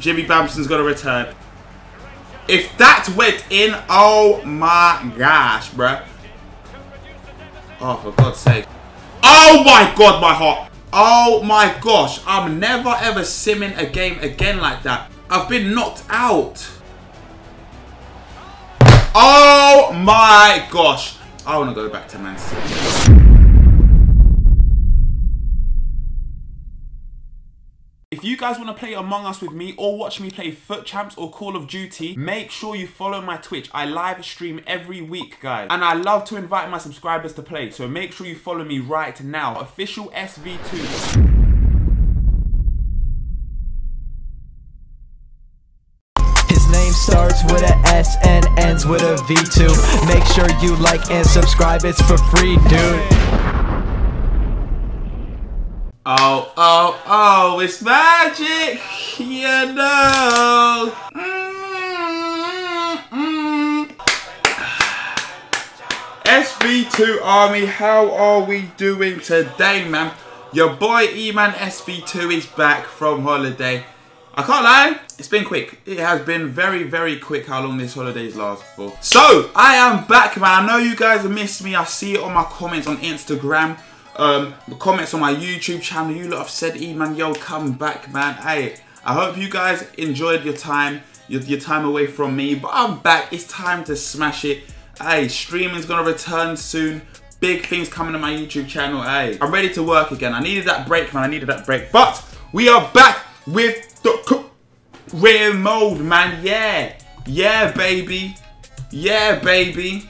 Jimmy Bamson's going to return. If that went in, oh my gosh, bruh. Oh, for God's sake. Oh my God, my heart. Oh my gosh. I'm never ever simming a game again like that. I've been knocked out. Oh my gosh. I want to go back to Man City. If you guys want to play Among Us with me or watch me play Foot Champs or Call of Duty, make sure you follow my Twitch. I live stream every week, guys. And I love to invite my subscribers to play, so make sure you follow me right now. Official SV2. His name starts with a S and ends with a V2. Make sure you like and subscribe, it's for free, dude. Oh, oh, oh, it's magic, you know. SV2 Army, how are we doing today, man? Your boy E-Man SV2 is back from holiday. I can't lie, it's been quick. It has been very, very quick how long this holidays last for. So, I am back, man. I know you guys have missed me. I see it on my comments on Instagram um, comments on my YouTube channel. You lot have said, E man, yo, come back, man. Hey, I hope you guys enjoyed your time, your, your time away from me. But I'm back. It's time to smash it. Hey, streaming's gonna return soon. Big things coming to my YouTube channel. Hey, I'm ready to work again. I needed that break, man. I needed that break. But we are back with the career mode, man. Yeah, yeah, baby. Yeah, baby.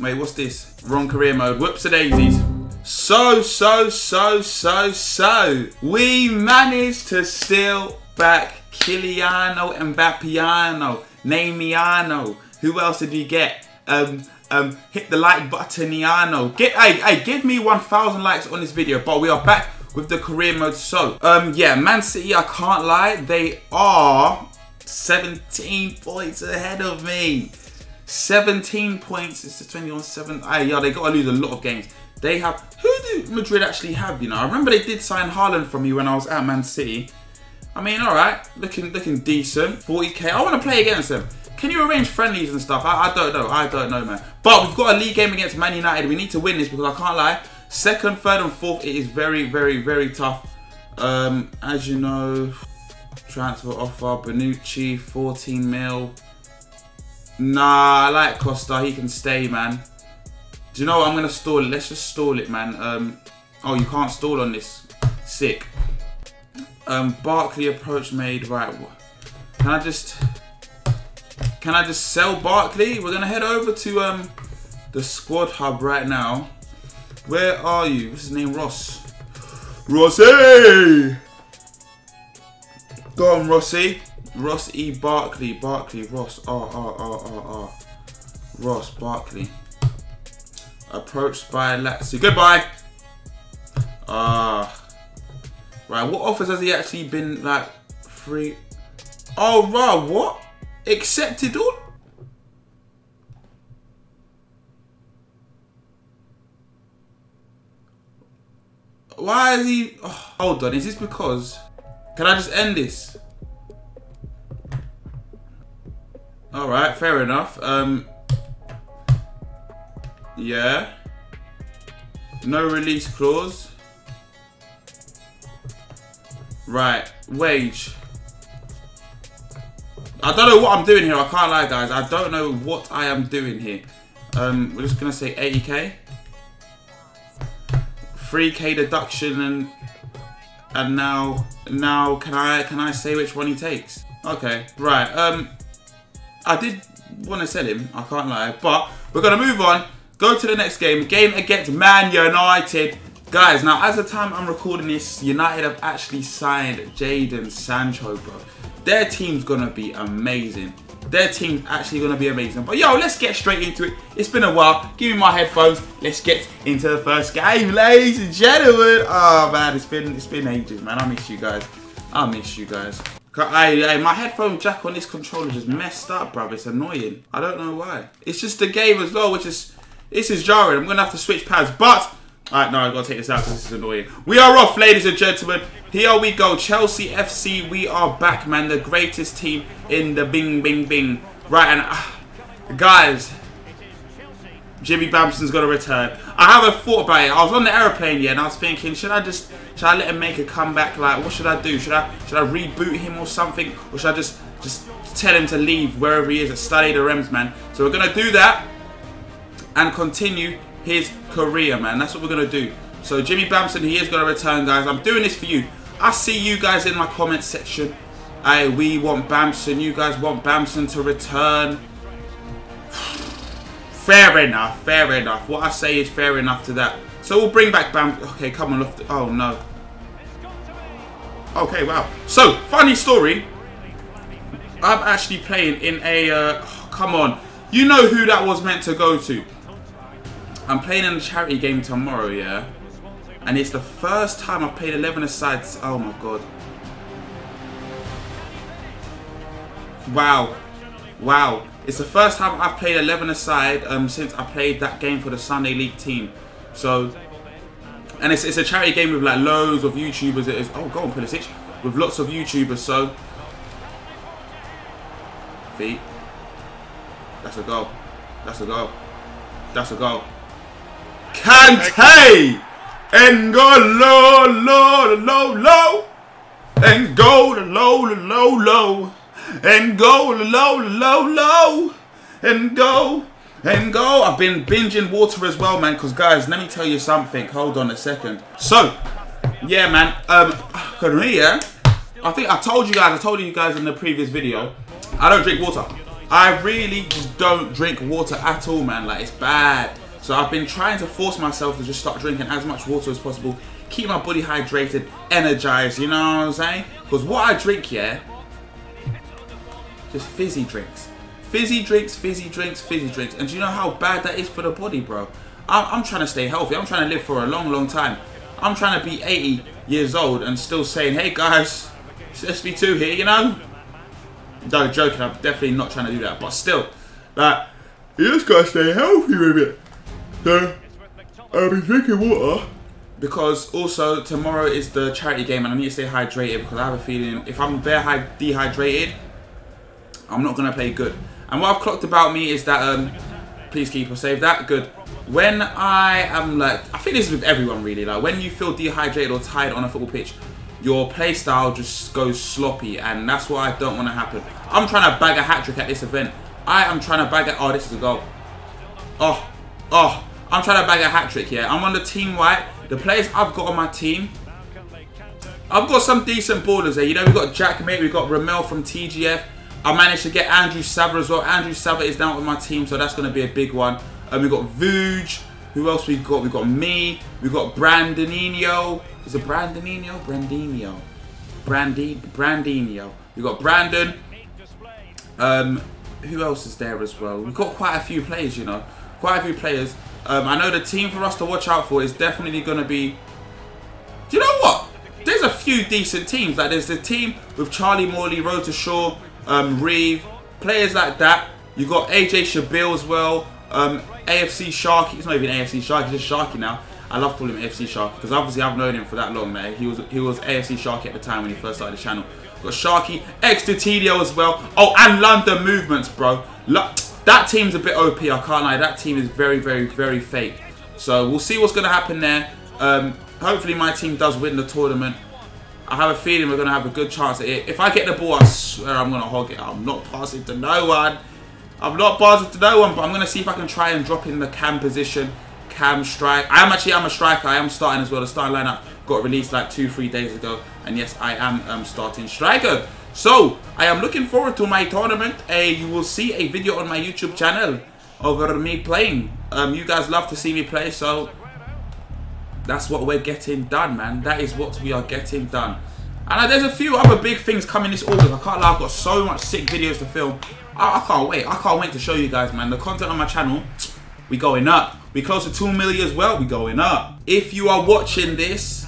Wait, what's this? Wrong career mode. Whoops a daisies. So, so, so, so, so, we managed to steal back Kiliano Mbappiano, Namiano. Who else did we get? Um, um, hit the like button, Iano. Get, hey, hey, give me 1,000 likes on this video, but we are back with the career mode. So, um, yeah, Man City, I can't lie, they are 17 points ahead of me. 17 points, it's the 21 7. Hey, yeah, they got to lose a lot of games. They have. Who do Madrid actually have? You know, I remember they did sign Haaland for me when I was at Man City. I mean, all right, looking looking decent. 40k. I want to play against them. Can you arrange friendlies and stuff? I, I don't know. I don't know, man. But we've got a league game against Man United. We need to win this because I can't lie. Second, third, and fourth, it is very, very, very tough. Um, as you know, transfer offer Benucci, 14 mil. Nah, I like Costa. He can stay, man. Do you know what? I'm going to stall it. Let's just stall it, man. Um, oh, you can't stall on this. Sick. Um, Barkley approach made. Right. Can I just... Can I just sell Barkley? We're going to head over to um, the squad hub right now. Where are you? What's his name? Ross. Rossi! Go on, Rossi. Ross E. Barkley. Barkley. Ross. R, R, R, R, R. Ross Barkley. Approached by Lazio. Goodbye. Ah. Uh, right, what offers has he actually been like free? Oh, right, what? Accepted all? Why is he? Oh, hold on, is this because? Can I just end this? All right, fair enough. Um, yeah. No release clause. Right. Wage. I don't know what I'm doing here. I can't lie, guys. I don't know what I am doing here. Um, we're just going to say 80k. 3k deduction and and now now can I can I say which one he takes? Okay, right. Um, I did want to sell him. I can't lie, but we're gonna move on. Go to the next game. Game against Man United. Guys, now as the time I'm recording this, United have actually signed Jadon Sancho, bro. Their team's gonna be amazing. Their team's actually gonna be amazing. But yo, let's get straight into it. It's been a while. Give me my headphones. Let's get into the first game, ladies and gentlemen. Oh man, it's been it's been ages, man. I miss you guys. I miss you guys. Hey, hey, my headphone jack on this controller just messed up, bro. It's annoying. I don't know why. It's just the game as well, which is this is jarring. I'm going to have to switch pads. But Alright, no, I gotta take this out because this is annoying. We are off, ladies and gentlemen. Here we go. Chelsea FC, we are back, man. The greatest team in the bing, bing, bing. Right, and uh, guys, Jimmy Bamson's got to return. I haven't thought about it. I was on the aeroplane, yeah, and I was thinking, should I just, should I let him make a comeback? Like, what should I do? Should I, should I reboot him or something? Or should I just, just tell him to leave wherever he is at Stade de Reims, man? So we're going to do that and continue his career, man. That's what we're going to do. So Jimmy Bamson, he is going to return, guys. I'm doing this for you. I see you guys in my comment section. Hey, we want Bamson. You guys want Bamson to return. Fair enough. Fair enough. What I say is fair enough to that. So we'll bring back Bam. Okay, come on. Oh, no. Okay, wow. So, funny story. I'm actually playing in a... Uh, come on. You know who that was meant to go to. I'm playing in a charity game tomorrow, yeah? And it's the first time I've played 11 asides. Oh my god. Wow. Wow. It's the first time I've played 11 aside um, since I played that game for the Sunday League team. So, and it's, it's a charity game with like loads of YouTubers. It is, oh, go on, Pulisic. With lots of YouTubers, so. Feet. That's a goal. That's a goal. That's a goal. Kante! And go low, low, low, low. And go low, low, low. And go low, low, low. And go, and go. I've been binging water as well, man. Because, guys, let me tell you something. Hold on a second. So, yeah, man. Um, yeah. I think I told you guys, I told you guys in the previous video, I don't drink water. I really just don't drink water at all, man. Like, it's bad. So I've been trying to force myself to just start drinking as much water as possible, keep my body hydrated, energized, you know what I'm saying? Because what I drink, yeah, just fizzy drinks. Fizzy drinks, fizzy drinks, fizzy drinks. And do you know how bad that is for the body, bro? I'm, I'm trying to stay healthy. I'm trying to live for a long, long time. I'm trying to be 80 years old and still saying, hey guys, it's SV2 here, you know? No, joking, I'm definitely not trying to do that. But still, like, you just gotta stay healthy with it. So, I'll be drinking water. Because also, tomorrow is the charity game and I need to stay hydrated because I have a feeling if I'm bare dehydrated, I'm not going to play good. And what I've clocked about me is that, um, please keep or save that, good. When I am like, I think this is with everyone really, like when you feel dehydrated or tired on a football pitch, your play style just goes sloppy and that's what I don't want to happen. I'm trying to bag a hat trick at this event. I am trying to bag it. Oh, this is a goal. Oh, oh, I'm trying to bag a hat trick here. I'm on the team white. The players I've got on my team, I've got some decent ballers there. You know, we've got JaackMaate, we've got Ramel from TGF. I managed to get Andrew Sava as well. Andrew Sava is down with my team, so that's going to be a big one. And we've got Vuj. Who else we got? We've got me. We've got Brandonino. Is it Brandonino? Brandinho. Brandi Brandinho. We've got Brandon. Um, who else is there as well? We've got quite a few players, you know. Quite a few players. Um, I know the team for us to watch out for is definitely going to be... Do you know what? There's a few decent teams. Like there's the team with Charlie Morley, Rota Shaw, um, Reeve, players like that. You got AJ Shabeel as well. Um, AFC Sharky. It's not even AFC Sharky, just Sharky now. I love calling him AFC Sharky because obviously I've known him for that long, man. He was he was AFC Sharky at the time when he first started the channel. Got Sharky, Extra TDO as well. Oh, and London Movements, bro. Look, that team's a bit OP, I can't lie. That team is very, very, very fake. So we'll see what's going to happen there. Um, hopefully my team does win the tournament. I have a feeling we're going to have a good chance at it. If I get the ball, I swear I'm going to hog it. I'm not passing to no one. I'm not passing to no one, but I'm going to see if I can try and drop in the cam position. Cam strike. I am actually, I'm a striker. I am starting as well. The starting lineup got released like two, three days ago. And yes, I am um, starting striker. So, I am looking forward to my tournament. Uh, you will see a video on my YouTube channel over me playing. Um, you guys love to see me play, so that's what we're getting done, man. That is what we are getting done. And uh, there's a few other big things coming this August. I can't lie, I've got so much sick videos to film. I, I can't wait. I can't wait to show you guys, man. The content on my channel, we going up. We close to 2 million as well, we going up. If you are watching this,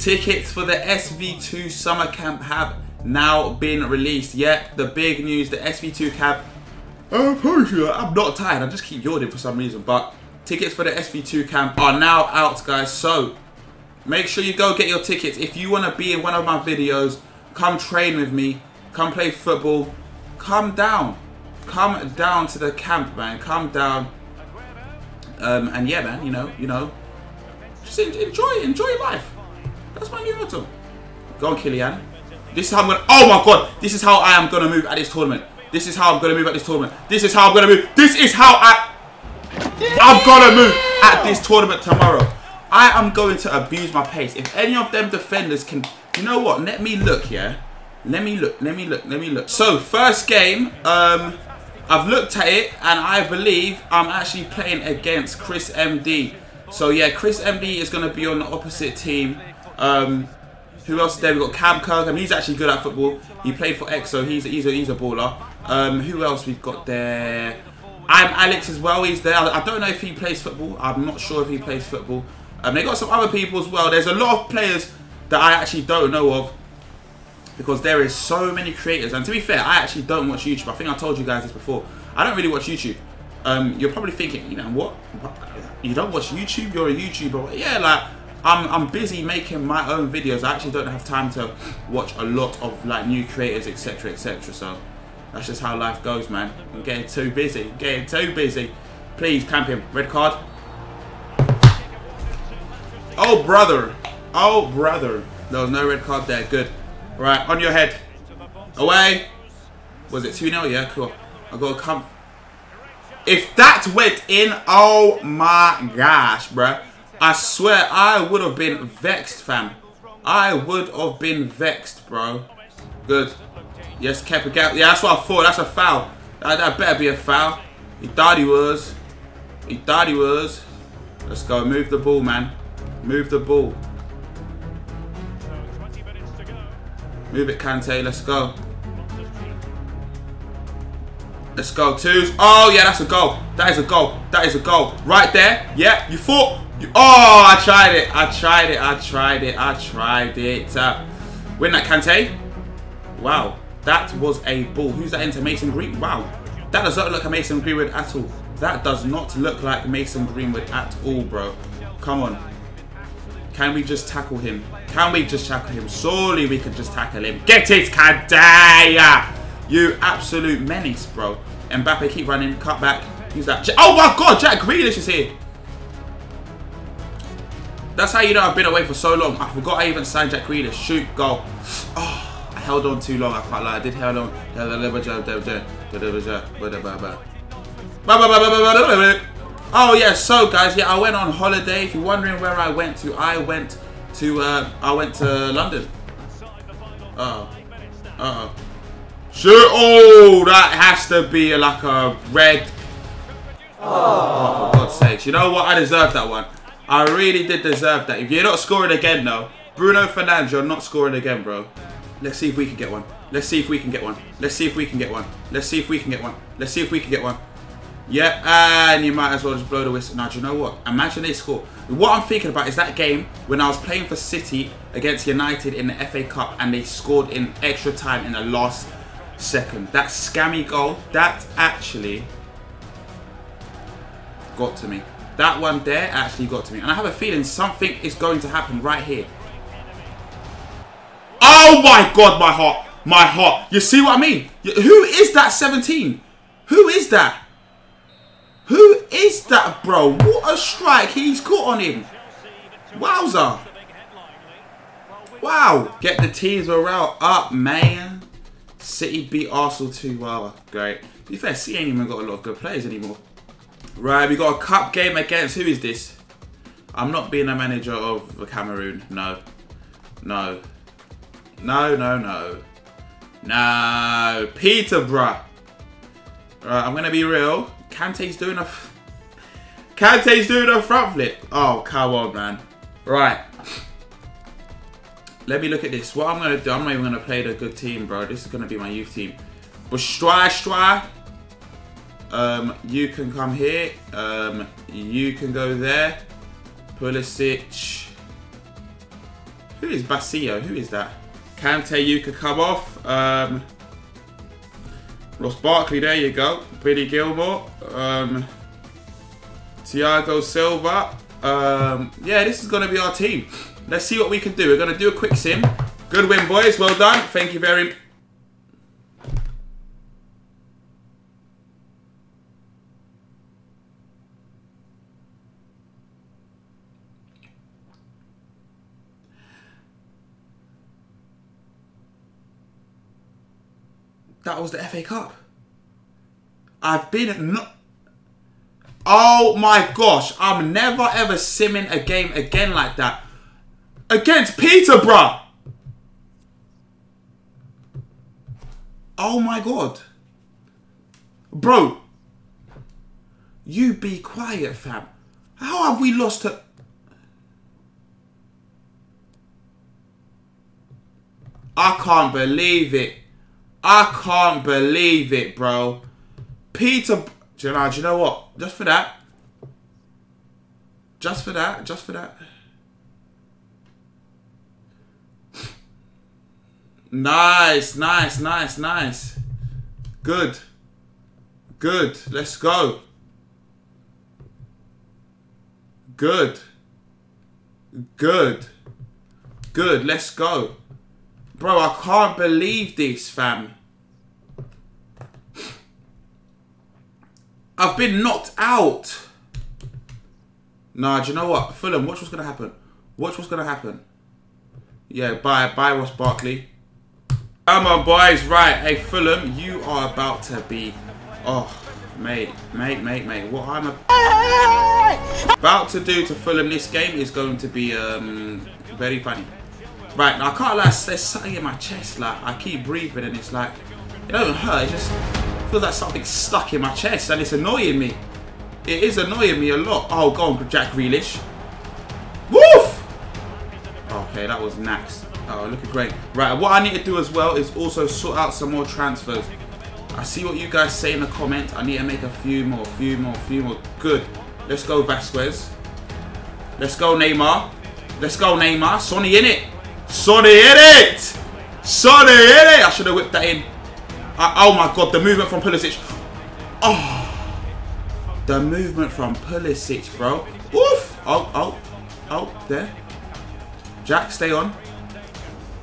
tickets for the SV2 summer camp have now been released. Yep, the big news, the SV2 camp. I'm I'm not tired. I just keep yawning for some reason, but tickets for the SV2 camp are now out, guys. So make sure you go get your tickets. If you want to be in one of my videos, come train with me, come play football, come down. Come down to the camp, man. Come down. Um, and yeah, man, you know, you know, just enjoy, enjoy life. That's my new. Go on, Kylian. This is how I'm gonna. Oh my god! This is how I am gonna move at this tournament. This is how I'm gonna move at this tournament. This is how I'm gonna move. This is how I. I'm gonna move at this tournament tomorrow. I am going to abuse my pace. If any of them defenders can, you know what? Let me look, yeah. Let me look. Let me look. Let me look. So first game, um, I've looked at it and I believe I'm actually playing against Chris MD. So yeah, Chris MD is going to be on the opposite team. Um, who else there? We've got Cam Kirk. I mean, he's actually good at football. He played for EXO. He's, he's, a, he's a baller. Um, who else we've got there? I'm Alex as well. He's there. I don't know if he plays football. I'm not sure if he plays football. Um, they got some other people as well. There's a lot of players that I actually don't know of because there is so many creators. And to be fair, I actually don't watch YouTube. I think I told you guys this before. I don't really watch YouTube. Um, you're probably thinking, you know what? You don't watch YouTube? You're a YouTuber? Yeah, like I'm I'm busy making my own videos. I actually don't have time to watch a lot of like new creators, etc., etc. So that's just how life goes, man. I'm getting too busy. Getting too busy. Please camp him. Red card. Oh brother. Oh brother. There was no red card there. Good. Right, on your head. Away. Was it 2-0? Yeah, cool. I got to come. If that went in, oh my gosh, bruh. I swear I would have been vexed, fam. I would have been vexed, bro. Good. Yes, kept a gap. Yeah, that's what I thought. That's a foul. That, that better be a foul. He thought he was. He thought he was. Let's go. Move the ball, man. Move the ball. Move it, Kante. Let's go. Let's go. Twos. Oh, yeah, that's a goal. That is a goal. That is a goal. Right there. Yeah, you thought. Oh, I tried it. I tried it. I tried it. I tried it. Uh, win that, Kante. Wow. That was a ball. Who's that into Mason Green? Wow. That does not look like Mason Greenwood at all. That does not look like Mason Greenwood at all, bro. Come on. Can we just tackle him? Can we just tackle him? Surely we can just tackle him. Get it, Kadaya! You absolute menace, bro. Mbappe keep running, cut back. Use that. Oh my god, Jack Grealish is here. That's how you know I've been away for so long. I forgot I even signed Jack Grealish. Shoot, go. Oh, I held on too long. I can't lie. I did hold on. Oh yeah, so guys, yeah, I went on holiday. If you're wondering where I went to, I went to uh, I went to London. Uh oh. Uh oh. Shoot! Oh, that has to be like a red. Oh, for God's sakes! You know what? I deserve that one. I really did deserve that. If you're not scoring again, though, Bruno Fernandes, you're not scoring again, bro. Let's see if we can get one. Let's see if we can get one. Let's see if we can get one. Let's see if we can get one. Let's see if we can get one. Yep, and you might as well just blow the whistle. Now, do you know what? Imagine they score. What I'm thinking about is that game when I was playing for City against United in the FA Cup and they scored in extra time in the last second. That scammy goal, that actually got to me. That one there actually got to me. And I have a feeling something is going to happen right here. Oh my god, my heart. My heart. You see what I mean? Who is that 17? Who is that? Who is that, bro? What a strike he's caught on him. Wowza. Wow. Get the teams morale up, man. City beat Arsenal 2 Wow, great. To be fair, City ain't even got a lot of good players anymore. Right, we got a cup game against... Who is this? I'm not being a manager of Cameroon. No. No. No, no, no. No. Peterborough. Right, I'm going to be real. Kante's doing a... Kante's doing a front flip. Oh, come on, man. Right. Let me look at this. What I'm going to do, I'm not even going to play the good team, bro. This is going to be my youth team. But Stry. Um, you can come here. Um, you can go there. Pulisic. Who is Basilio? Who is that? Kante, you could come off. Um, Ross Barkley, there you go. Billy Gilmour. Um, Thiago Silva. Um, yeah, this is going to be our team. Let's see what we can do. We're going to do a quick sim. Good win, boys. Well done. Thank you very much. That was the FA Cup. I've been not. Oh my gosh, I'm never ever simming a game again like that. Against Peterborough. Oh my god. Bro. You be quiet, fam. How have we lost to... I can't believe it. I can't believe it, bro. Peter... Do you, know, do you know what? Just for that. Just for that. Just for that. Nice, nice, nice, nice. Good. Good. Let's go. Good. Good. Good. Let's go. Bro, I can't believe this, fam. I've been knocked out. Nah, do you know what? Fulham, watch what's going to happen. Watch what's going to happen. Yeah, bye. Bye, Ross Barkley. Come on, boys. Right. Hey, Fulham, you are about to be... Oh, mate, mate, mate, mate. What I'm about to do to Fulham this game is going to be um, very funny. Right, now I can't lie, there's something in my chest, like, I keep breathing and it's like, it don't hurt, it just feels like something stuck in my chest and it's annoying me. It is annoying me a lot. Oh, go on, Jack Grealish. Woof! Okay, that was next. Oh, looking great. Right, what I need to do as well is also sort out some more transfers. I see what you guys say in the comments. I need to make a few more, few more, few more. Good. Let's go Vasquez. Let's go Neymar. Let's go Neymar. Sonny in it. Sonny in it. Sonny in it. I should have whipped that in. I, oh my god, the movement from Pulisic. Oh. The movement from Pulisic, bro. Woof. Oh, oh, oh, there. Jack, stay on.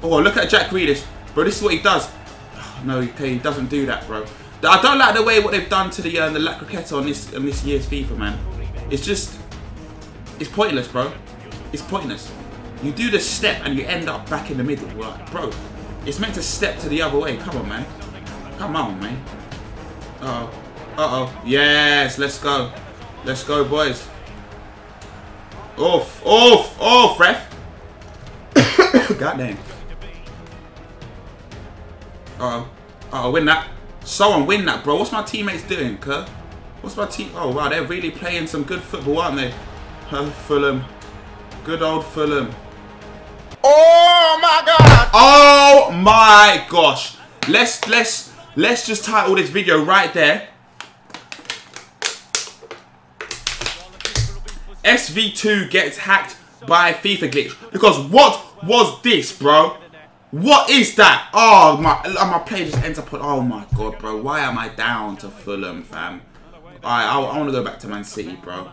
Oh, look at Jack Grealish. Bro, this is what he does. no, okay, he doesn't do that, bro. I don't like the way what they've done to the uh, the La Croqueta on this on this year's FIFA, man. It's just, it's pointless, bro. It's pointless. You do the step and you end up back in the middle, like, bro. It's meant to step to the other way. Come on, man. Come on, man. Uh oh. Uh oh. Yes, let's go. Let's go, boys. Off, off, off, ref. God damn. Uh-oh. Uh-oh, win that. Someone win that, bro. What's my teammates doing, cuz? What's my team? Oh, wow, they're really playing some good football, aren't they? Uh, Fulham. Good old Fulham. Oh, my God! Oh, my gosh. Let's, let's, let's just title this video right there. SV2 gets hacked by FIFA glitch. Because what was this, bro? What is that? Oh my, my play just ends up on. Oh my god, bro. Why am I down to Fulham, fam? Alright, I, I want to go back to Man City, bro.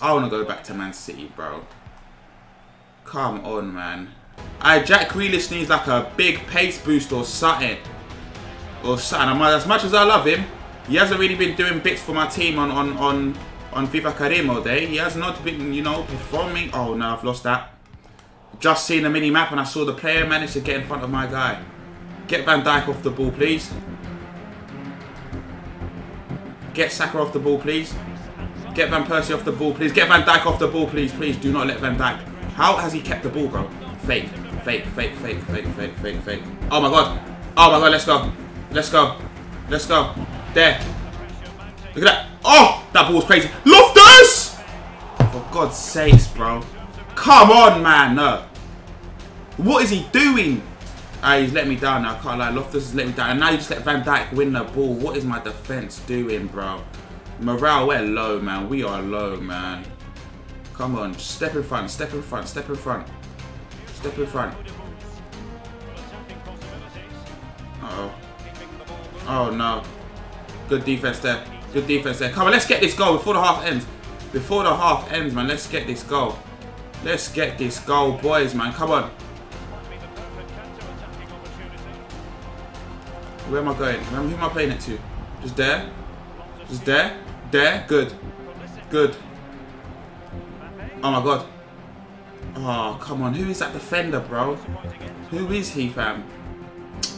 I want to go back to Man City, bro. Come on, man. Alright, Jack Grealish needs like a big pace boost or something. Or something. As much as I love him, he hasn't really been doing bits for my team on on on on FIFA Karim all day. He has not been, you know, performing. Oh no, I've lost that. Just seen the mini map and I saw the player manage to get in front of my guy. Get Van Dijk off the ball, please. Get Saka off the ball, please. Get Van Persie off the ball, please. Get Van Dijk off the ball, please. Please do not let Van Dijk. How has he kept the ball, bro? Fake, fake, fake, fake, fake, fake, fake, fake. Oh my god. Oh my god, let's go. Let's go. Let's go. There. Look at that. Oh, that ball was crazy. Loftus! For God's sakes, bro. Come on, man. No. What is he doing? Ah, he's let me down now. I can't lie. Loftus has let me down. And now you just let Van Dijk win the ball. What is my defense doing, bro? Morale, we're low, man. We are low, man. Come on. Step in front. Step in front. Step in front. Step in front. Uh oh Oh, no. Good defense there. Good defense there. Come on, let's get this goal before the half ends. Before the half ends, man. Let's get this goal. Let's get this goal, boys, man. Come on. Where am I going? Who am I playing it to? Just there? Just there? There? Good. Good. Oh my god. Oh, come on. Who is that defender, bro? Who is he, fam?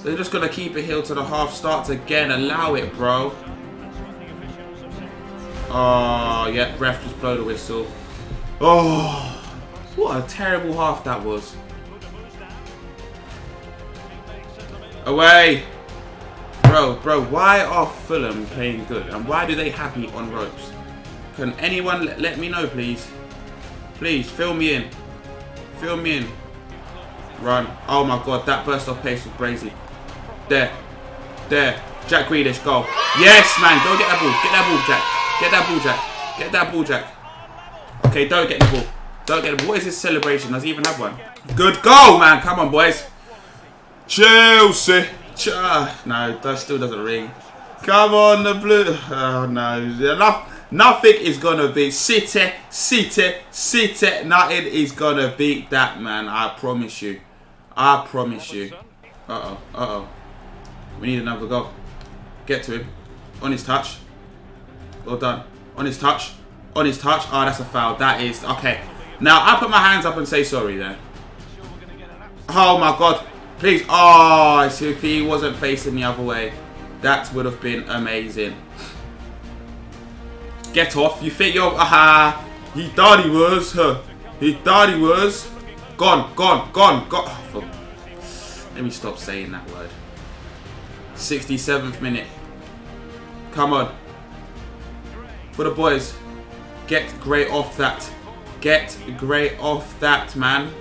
They're just going to keep it here till the half starts again. Allow it, bro. Oh, yeah. Ref just blow the whistle. Oh, what a terrible half that was. Away. Bro, bro, why are Fulham playing good? And why do they have me on ropes? Can anyone let me know, please? Please, fill me in. Fill me in. Run. Oh my god, that burst of pace was crazy. There. There. Jack Grealish, go. Yes, man. Go get that ball. Get that ball, Jack. Get that ball, Jack. Get that ball, Jack. Okay, don't get the ball. Don't get the ball. What is this celebration? Does he even have one? Good goal, man. Come on, boys. Chelsea. Ch ah, no, that still doesn't ring. Come on, the blue. Oh, no. Enough. Nothing is gonna beat City, City, City. Nothing is gonna beat that, man. I promise you. I promise you. Uh oh, uh oh. We need another goal. Get to him. On his touch. Well done. On his touch. On his touch. Oh, that's a foul. That is okay. Now I put my hands up and say sorry there. Oh my god. Please. Oh, if he wasn't facing the other way, that would have been amazing. Get off. You think you're... Aha. He thought he was. Huh. He thought he was. Gone. Gone. Gone. Gone. Oh, Let me stop saying that word. 67th minute. Come on. For the boys. Get Gray off that. Get Gray off that, man.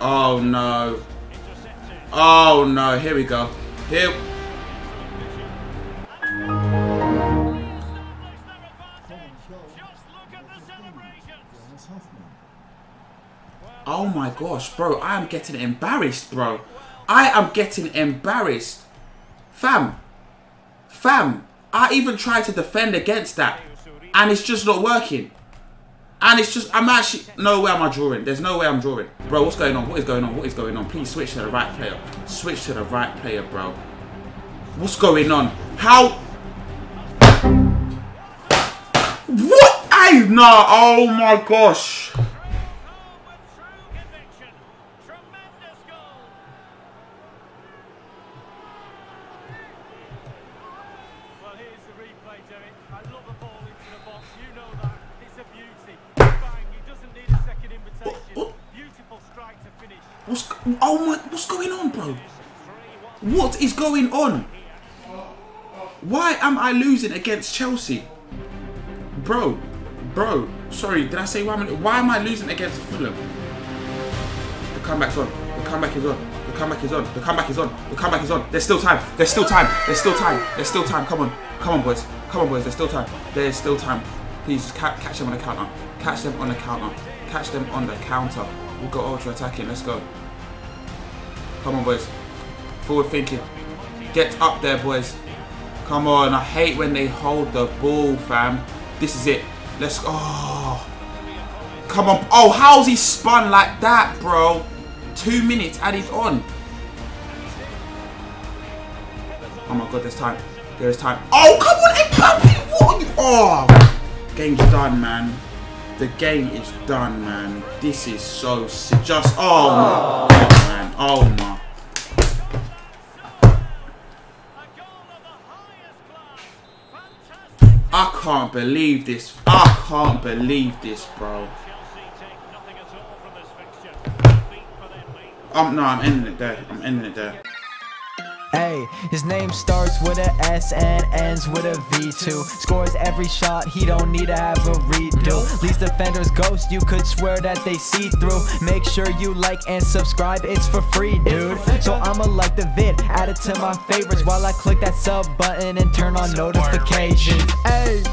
Oh, no. Oh, no. Here we go. Here... Oh my gosh, bro. I am getting embarrassed, bro. I am getting embarrassed. Fam. Fam. I even tried to defend against that. And it's just not working. And it's just, I'm actually, no way am I drawing. There's no way I'm drawing. Bro, what's going on? What is going on? What is going on? Please switch to the right player. Switch to the right player, bro. What's going on? How? What? I, no, oh my gosh. What's oh my what's going on, bro? What is going on? Why am I losing against Chelsea? Bro, bro, sorry, did I say why am I, why am I losing against Fulham? The comeback's on. The comeback is on. The comeback is on. The comeback is on. The comeback is on. There's still time. There's still time. There's still time. There's still time. Come on. Come on, boys. Come on, boys. There's still time. There's still time. Please ca catch them on the counter. Catch them on the counter. Catch them on the counter. We'll go ultra attacking. Let's go. Come on, boys. Forward thinking. Get up there, boys. Come on. I hate when they hold the ball, fam. This is it. Let's go. Oh. Come on. Oh, how's he spun like that, bro? Two minutes added on. Oh my god, there's time. There's time. Oh, come on, Mbappe. What you? Oh, game's done, man. The game is done, man. This is so sick. Just, oh, my god, man. Oh, my. Can't believe this. I can't believe this, bro. Um, no, I'm ending it there. I'm ending it there. Hey, his name starts with a S and ends with a V2 Scores every shot, he don't need to have a redo. These defenders ghost, you could swear that they see through. Make sure you like and subscribe, it's for free, dude. So I'ma like the vid, add it to my favorites. While I click that sub button and turn on notifications. Hey